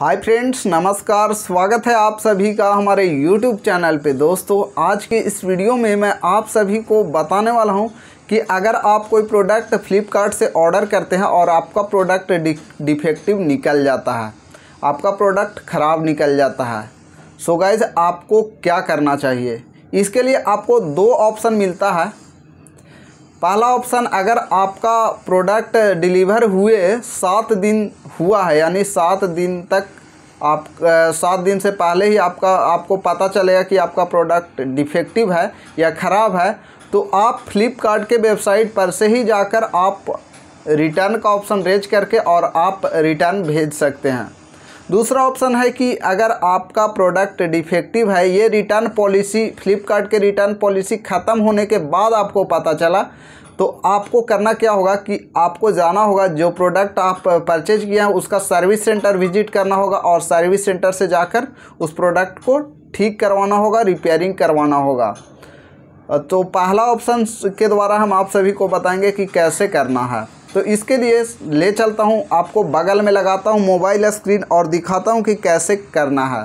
Hi friends, नमस्कार, स्वागत है आप सभी का हमारे यूट्यूब चैनल पे। दोस्तों, आज के इस वीडियो में मैं आप सभी को बताने वाला हूँ कि अगर आप कोई प्रोडक्ट फ्लिपकार्ट से ऑर्डर करते हैं और आपका प्रोडक्ट डिफेक्टिव निकल जाता है, आपका प्रोडक्ट ख़राब निकल जाता है। सो so गाइज़ आपको क्या करना चाहिए? इसके लिए आपको दो ऑप्शन मिलता है। पहला ऑप्शन अगर आपका प्रोडक्ट डिलीवर हुए सात दिन हुआ है, यानी सात दिन तक आप सात दिन से पहले ही आपका, आपको पता चलेगा कि आपका प्रोडक्ट डिफेक्टिव है या ख़राब है तो आप फ्लिपकार्ट के वेबसाइट पर से ही जाकर आप रिटर्न का ऑप्शन रेज करके और आप रिटर्न भेज सकते हैं। दूसरा ऑप्शन है कि अगर आपका प्रोडक्ट डिफेक्टिव है, ये रिटर्न पॉलिसी फ्लिपकार्ट के रिटर्न पॉलिसी ख़त्म होने के बाद आपको पता चला तो आपको करना क्या होगा कि आपको जाना होगा, जो प्रोडक्ट आप परचेज किया है, उसका सर्विस सेंटर विज़िट करना होगा और सर्विस सेंटर से जाकर उस प्रोडक्ट को ठीक करवाना होगा रिपेयरिंग करवाना होगा। तो पहला ऑप्शन के द्वारा हम आप सभी को बताएँगे कि कैसे करना है। तो इसके लिए ले चलता हूँ, आपको बगल में लगाता हूँ मोबाइल स्क्रीन और दिखाता हूँ कि कैसे करना है।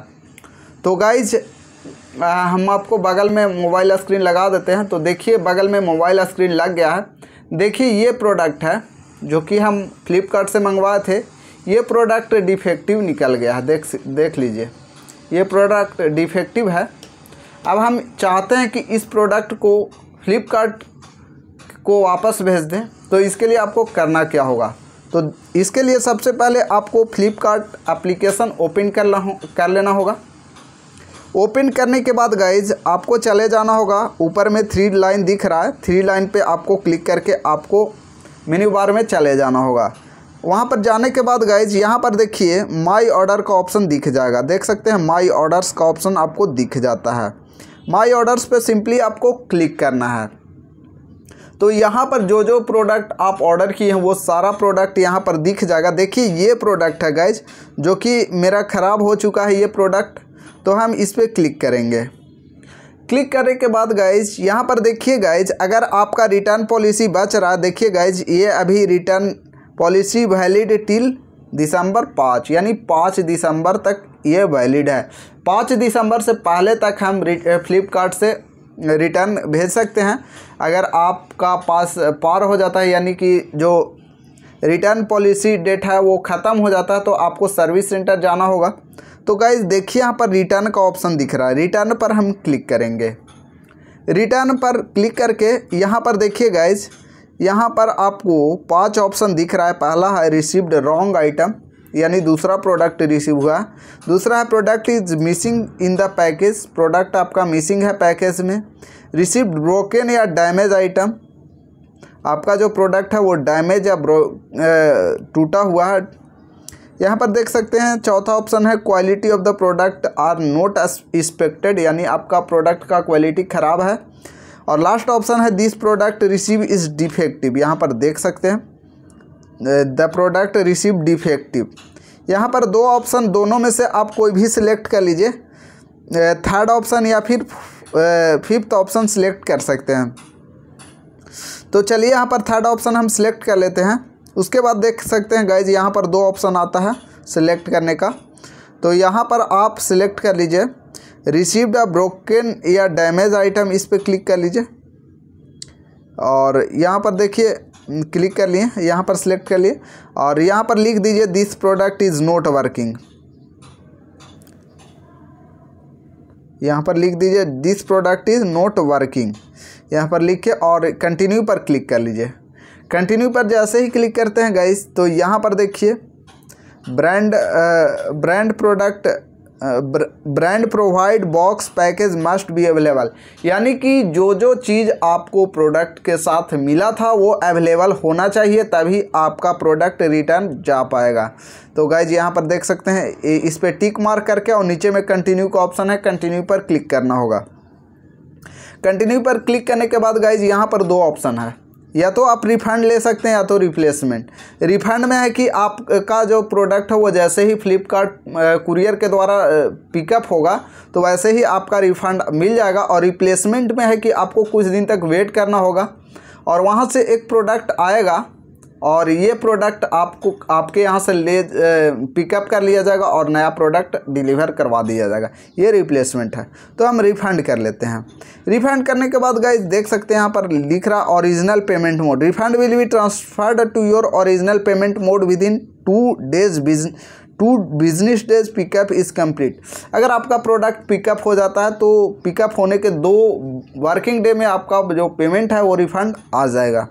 तो गाइज़ हम आपको बगल में मोबाइल स्क्रीन लगा देते हैं। तो देखिए, बगल में मोबाइल स्क्रीन लग गया है। देखिए, ये प्रोडक्ट है, जो कि हम फ्लिपकार्ट से मंगवाए थे। ये प्रोडक्ट डिफेक्टिव निकल गया है। देख देख लीजिए। ये प्रोडक्ट डिफेक्टिव है। अब हम चाहते हैं कि इस प्रोडक्ट को फ्लिपकार्ट को वापस भेज दें। तो इसके लिए आपको करना क्या होगा? तो इसके लिए सबसे पहले आपको फ्लिपकार्ट एप्लीकेशन ओपन कर कर लेना होगा। ओपन करने के बाद गाइज़ आपको चले जाना होगा। ऊपर में थ्री लाइन दिख रहा है। थ्री लाइन पे आपको क्लिक करके आपको मेन्यू बार में चले जाना होगा। वहाँ पर जाने के बाद गाइज़ यहाँ पर देखिए माई ऑर्डर का ऑप्शन दिख जाएगा। देख सकते हैं माई ऑर्डर्स का ऑप्शन आपको दिख जाता है। माई ऑर्डर्स पे सिंपली आपको क्लिक करना है। तो यहाँ पर जो जो प्रोडक्ट आप ऑर्डर किए हैं, वो सारा प्रोडक्ट यहाँ पर दिख जाएगा। देखिए, ये प्रोडक्ट है गाइज़ जो कि मेरा ख़राब हो चुका है ये प्रोडक्ट तो हम इस पर क्लिक करेंगे। क्लिक करने के बाद गाइज़ यहाँ पर देखिए गाइज़ अगर आपका रिटर्न पॉलिसी बच रहा, देखिए गाइज़ ये अभी return policy valid till December पाँच, यानी पाँच दिसंबर तक ये वैलिड है। पाँच दिसंबर से पहले तक हम फ्लिपकार्ट से रिटर्न भेज सकते हैं। अगर आपका पास पार हो जाता है, यानी कि जो रिटर्न पॉलिसी डेट है, वो ख़त्म हो जाता है तो आपको सर्विस सेंटर जाना होगा। तो गाइज़ देखिए यहाँ पर रिटर्न का ऑप्शन दिख रहा है। रिटर्न पर हम क्लिक करेंगे। रिटर्न पर क्लिक करके यहाँ पर देखिए गाइज़ यहाँ पर आपको पाँच ऑप्शन दिख रहा है। पहला है रिसीव्ड रॉन्ग आइटम यानी दूसरा प्रोडक्ट रिसीव हुआ। दूसरा है product is missing in the package product आपका मिसिंग है पैकेज में। रिसीव्ड ब्रोकन या डैमेज आइटम आपका जो प्रोडक्ट है वो डैमेज या टूटा हुआ है। यहाँ पर देख सकते हैं, चौथा ऑप्शन है quality of the product are not expected यानी आपका प्रोडक्ट का क्वालिटी ख़राब है। और लास्ट ऑप्शन है this product receive is defective यहाँ पर देख सकते हैं द प्रोडक्ट रिसीव डिफेक्टिव यहाँ पर दो ऑप्शन दोनों में से आप कोई भी सिलेक्ट कर लीजिए। थर्ड ऑप्शन या फिर फिफ्थ ऑप्शन सिलेक्ट कर सकते हैं। तो चलिए यहाँ पर थर्ड ऑप्शन हम सिलेक्ट कर लेते हैं। उसके बाद देख सकते हैं गाइज़ यहाँ पर दो ऑप्शन आता है सिलेक्ट करने का। तो यहाँ पर आप सिलेक्ट कर लीजिए रिसीव्ड अ ब्रोकन या डैमेज आइटम इस पर क्लिक कर लीजिए। और यहाँ पर देखिए क्लिक कर लिए, यहाँ पर सिलेक्ट कर लिए। और यहाँ पर लिख दीजिए this product is not working यहाँ पर लिख दीजिए this product is not working यहाँ पर लिख के और कंटिन्यू पर क्लिक कर लीजिए। कंटिन्यू पर जैसे ही क्लिक करते हैं गाइस तो यहाँ पर देखिए brand brand product brand provide box package must be available यानी कि जो जो चीज़ आपको प्रोडक्ट के साथ मिला था, वो अवेलेबल होना चाहिए, तभी आपका प्रोडक्ट रिटर्न जा पाएगा। तो गाइज़ यहाँ पर देख सकते हैं इस पर टिक मार्क करके और नीचे में कंटिन्यू का ऑप्शन है कंटिन्यू पर क्लिक करना होगा। कंटिन्यू पर क्लिक करने के बाद गाइज़ यहाँ पर दो ऑप्शन है। या तो आप रिफ़ंड ले सकते हैं या तो रिप्लेसमेंट रिफ़ंड में है कि आपका जो प्रोडक्ट है, वो जैसे ही फ्लिपकार्ट कुरियर के द्वारा पिकअप होगा तो वैसे ही आपका रिफ़ंड मिल जाएगा और रिप्लेसमेंट में है कि आपको कुछ दिन तक वेट करना होगा। और वहाँ से एक प्रोडक्ट आएगा और ये प्रोडक्ट आपको, आपके यहाँ से ले पिकअप कर लिया जाएगा और नया प्रोडक्ट डिलीवर करवा दिया जाएगा। ये रिप्लेसमेंट है। तो हम रिफ़ंड कर लेते हैं। रिफ़ंड करने के बाद गाइज़ देख सकते हैं यहाँ पर लिख रहा original payment mode refund will be transferred to your original payment mode within two days बिजन two business days pickup is complete अगर आपका प्रोडक्ट पिकअप हो जाता है तो पिकअप होने के दो वर्किंग डे में आपका जो पेमेंट है, वो रिफ़ंड आ जाएगा।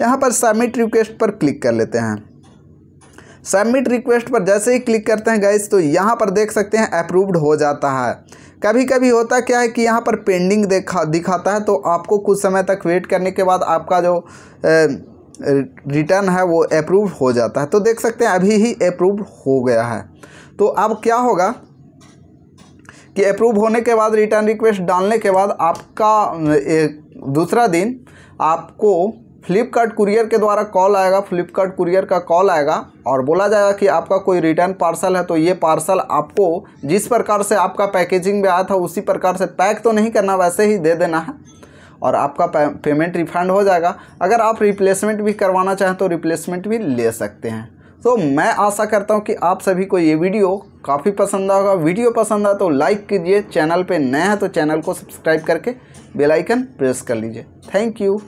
यहाँ पर सबमिट रिक्वेस्ट पर क्लिक कर लेते हैं। सबमिट रिक्वेस्ट पर जैसे ही क्लिक करते हैं गैस तो यहाँ पर देख सकते हैं अप्रूव्ड हो जाता है। कभी कभी होता क्या है कि यहाँ पर पेंडिंग देखा, दिखाता है तो आपको कुछ समय तक वेट करने के बाद आपका जो रिटर्न है वो अप्रूव हो जाता है। तो देख सकते हैं अभी ही अप्रूव हो गया है। तो अब क्या होगा कि अप्रूव होने के बाद रिटर्न रिक्वेस्ट डालने के बाद आपका दूसरा दिन आपको फ्लिपकार्ट कुरियर के द्वारा कॉल आएगा, फ्लिपकार्ट कुरियर का कॉल आएगा और बोला जाएगा कि आपका कोई रिटर्न पार्सल है तो ये पार्सल आपको जिस प्रकार से आपका पैकेजिंग में आया था, उसी प्रकार से पैक तो नहीं करना, वैसे ही दे देना है और आपका पेमेंट रिफंड हो जाएगा। अगर आप रिप्लेसमेंट भी करवाना चाहें तो रिप्लेसमेंट भी ले सकते हैं। तो मैं आशा करता हूँ कि आप सभी को ये वीडियो काफ़ी पसंद आएगा। वीडियो पसंद आए तो लाइक कीजिए, चैनल पे नए हैं तो चैनल को सब्सक्राइब करके बेल आइकन प्रेस कर लीजिए। Thank you.